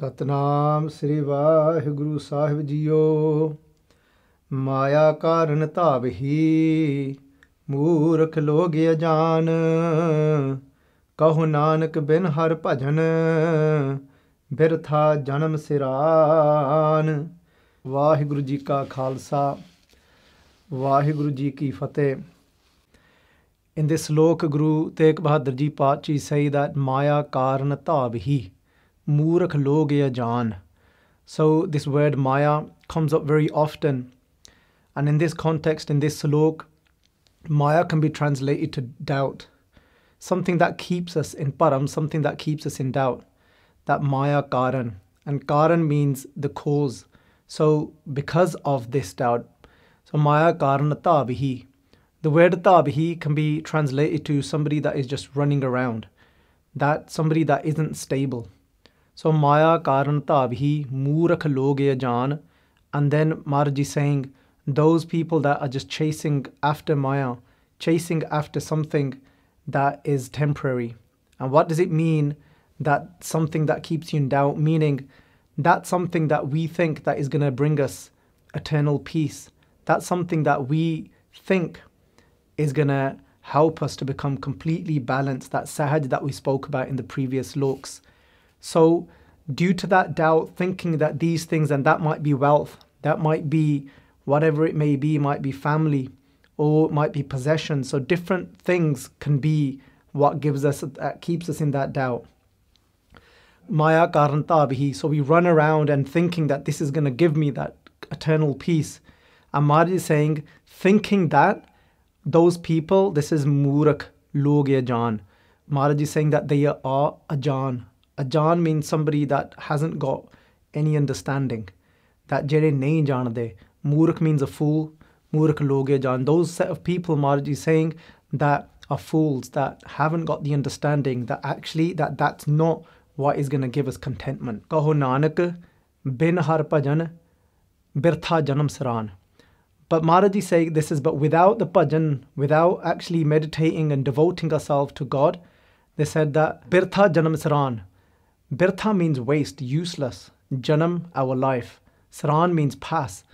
ਸਤਨਾਮ ਸ੍ਰੀ ਵਾਹਿਗੁਰੂ ਸਾਹਿਬ ਜੀਓ ਮਾਇਆ ਕਾਰਨ ਧਾਵਹੀ ਮੂਰਖ ਲੋਗ ਅਜਾਨ। ਕਹੋ ਨਾਨਕ ਬਿਨ ਹਰ ਭਜਨ ਬਿਰਥਾ ਜਨਮ ਸਿਰਾਨ। ਵਾਹਿਗੁਰੂ ਜੀ ਕਾ ਖਾਲਸਾ ਵਾਹਿਗੁਰੂ ਜੀ ਕੀ ਫਤਿਹ। In this slok, Guru Tegh Bahadur Ji Pachi say that Maya Karan Murkh Log Jan. So this word Maya comes up very often. And in this context, in this slok, Maya can be translated to doubt. Something that keeps us in bharam, something that keeps us in doubt. That Maya Karan. And Karan means the cause. So because of this doubt, so Maya Karan Tabhi. The word tabhi can be translated to somebody that is just running around, that somebody that isn't stable. So Maya karan tabhi murakh loge jan. And then Maharaj is saying, those people that are just chasing after Maya, chasing after something that is temporary. And what does it mean that something that keeps you in doubt? Meaning that's something that we think that is going to bring us eternal peace. That's something that we think is going to help us to become completely balanced, that sahaj that we spoke about in the previous loks. So, due to that doubt, thinking that these things, and that might be wealth, that might be whatever it may be, might be family, or might be possession. So, different things can be what gives us, that keeps us in that doubt. Maya karantabhi. So, we run around and thinking that this is going to give me that eternal peace. And is saying, thinking that those people, this is Murak Log Ajan. Maharaj is saying that they are Ajan. Ajan means somebody that hasn't got any understanding. That jere nahi jaande. Murak means a fool. Murak Log Ajan. Those set of people, Maharaj is saying that are fools that haven't got the understanding that actually that that's not what is going to give us contentment. Kaho Nanak bin har bhajan birtha janam saran. But is saying this is, but without the bhajan, without actually meditating and devoting ourselves to God, they said that birtha janam saran. Birtha means waste, useless. Janam, our life. Saran means pass.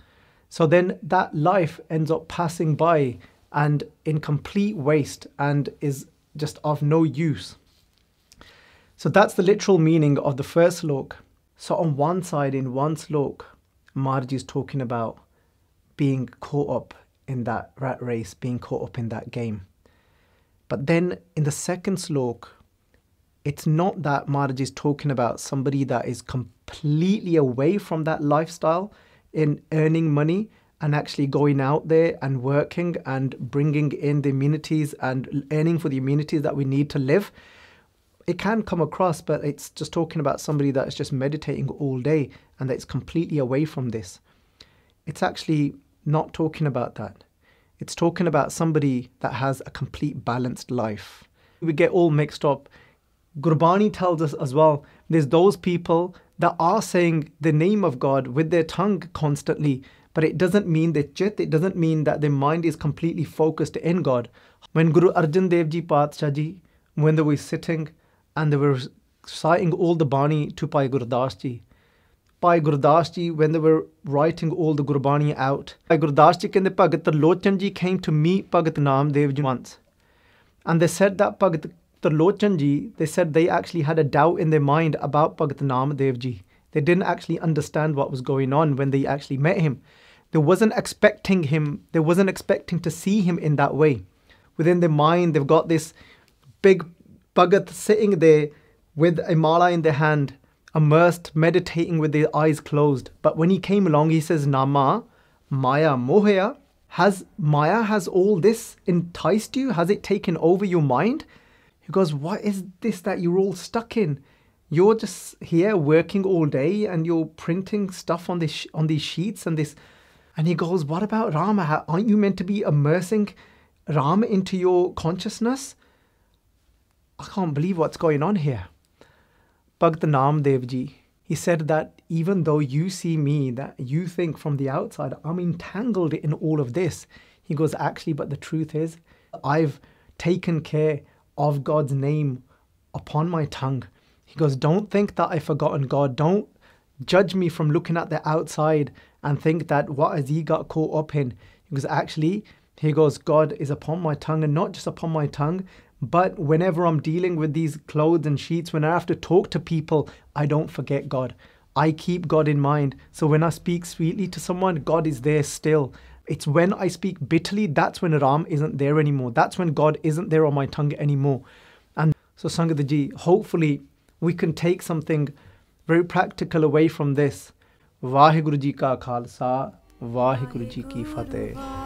So then that life ends up passing by and in complete waste and is just of no use. So that's the literal meaning of the first slok. So on one side, in one slok, Maharaj is talking about being caught up in that rat race, being caught up in that game. But then in the second slok, it's not that Maharaj is talking about somebody that is completely away from that lifestyle in earning money and actually going out there and working and bringing in the immunities and earning for the immunities that we need to live. It can come across, but it's just talking about somebody that's just meditating all day and that's completely away from this. It's actually not talking about that. It's talking about somebody that has a complete balanced life. We get all mixed up. Gurbani tells us as well there's those people that are saying the name of God with their tongue constantly, but it doesn't mean that chit, it doesn't mean that their mind is completely focused in God. When Guru Arjan Dev Ji Patshah Ji, when they were sitting and they were reciting all the Bani to Bhai Gurdas Ji, Bhai Gurdas Ji, when they were writing all the Gurbani out, Bhai Gurdas Ji and Tarlochan Ji came to meet Bhagat Namdev Ji once. And they said that Bhagat Tarlochan Ji, they said they actually had a doubt in their mind about Bhagat Namdev Ji. They didn't actually understand what was going on when they actually met him. They wasn't expecting him, they wasn't expecting to see him in that way. Within their mind, they've got this big Bhagat sitting there with a mala in their hand, immersed, meditating with their eyes closed. But when he came along, he says, Nama, Maya, Mohaya, has Maya, has all this enticed you? Has it taken over your mind? He goes, What is this that you're all stuck in? You're just here working all day and you're printing stuff on this on these sheets and this. And he goes, What about Rama? Aren't you meant to be immersing Rama into your consciousness? I can't believe what's going on here. Bhakt Namdev Ji, he said that even though you see me, that you think from the outside, I'm entangled in all of this. He goes, actually, but the truth is, I've taken care of God's name upon my tongue. He goes, don't think that I've forgotten God. Don't judge me from looking at the outside and think that what has he got caught up in? Because actually, he goes, God is upon my tongue and not just upon my tongue, but whenever I'm dealing with these clothes and sheets, when I have to talk to people, I don't forget God. I keep God in mind. So when I speak sweetly to someone, God is there still. It's when I speak bitterly, that's when Ram isn't there anymore. That's when God isn't there on my tongue anymore. And so, Sangat Ji, hopefully we can take something very practical away from this. Vaheguru Ji ka Khalsa, Vaheguru Ji ki Fateh.